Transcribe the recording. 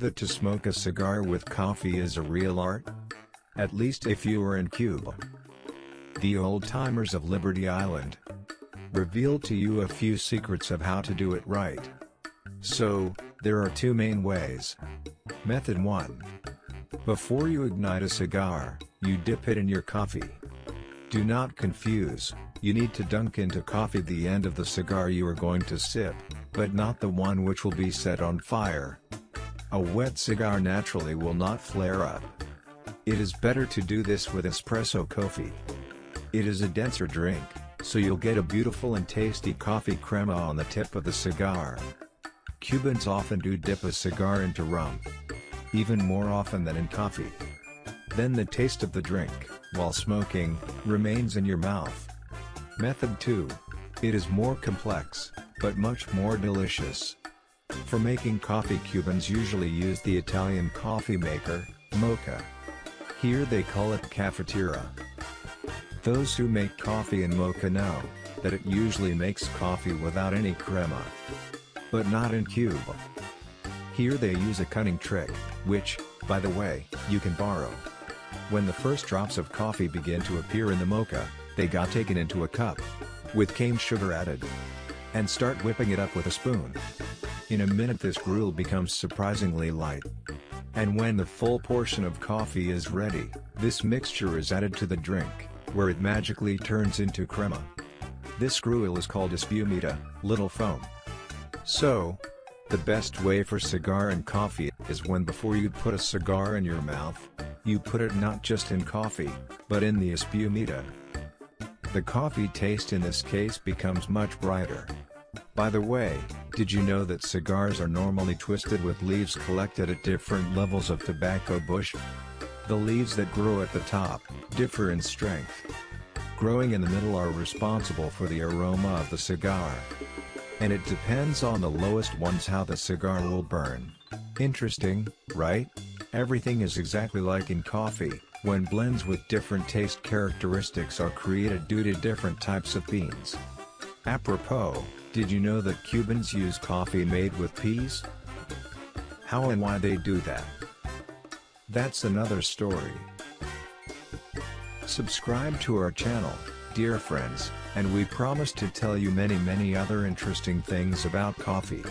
that to smoke a cigar with coffee is a real art? At least if you are in Cuba. The old-timers of Liberty Island reveal to you a few secrets of how to do it right. So, there are two main ways. Method 1. Before you ignite a cigar, you dip it in your coffee. Do not confuse, you need to dunk into coffee the end of the cigar you are going to sip, but not the one which will be set on fire. A wet cigar naturally will not flare up. It is better to do this with espresso coffee. It is a denser drink, so you'll get a beautiful and tasty coffee crema on the tip of the cigar. Cubans often do dip a cigar into rum. Even more often than in coffee. Then the taste of the drink, while smoking, remains in your mouth. Method 2. It is more complex, but much more delicious. For making coffee Cubans usually use the Italian coffee maker, mocha. Here they call it cafetera. Those who make coffee in mocha know, that it usually makes coffee without any crema. But not in Cuba. Here they use a cunning trick, which, by the way, you can borrow. When the first drops of coffee begin to appear in the mocha, they got taken into a cup. With cane sugar added. And start whipping it up with a spoon. In a minute this gruel becomes surprisingly light. And when the full portion of coffee is ready, this mixture is added to the drink, where it magically turns into crema. This gruel is called espumita, little foam. So, the best way for cigar and coffee is when before you put a cigar in your mouth, you put it not just in coffee, but in the espumita. The coffee taste in this case becomes much brighter. By the way, did you know that cigars are normally twisted with leaves collected at different levels of tobacco bush? The leaves that grow at the top, differ in strength. Growing in the middle are responsible for the aroma of the cigar. And it depends on the lowest ones how the cigar will burn. Interesting, right? Everything is exactly like in coffee, when blends with different taste characteristics are created due to different types of beans. Apropos, did you know that Cubans use coffee made with peas? How and why they do that? That's another story. Subscribe to our channel, dear friends, and we promise to tell you many many other interesting things about coffee.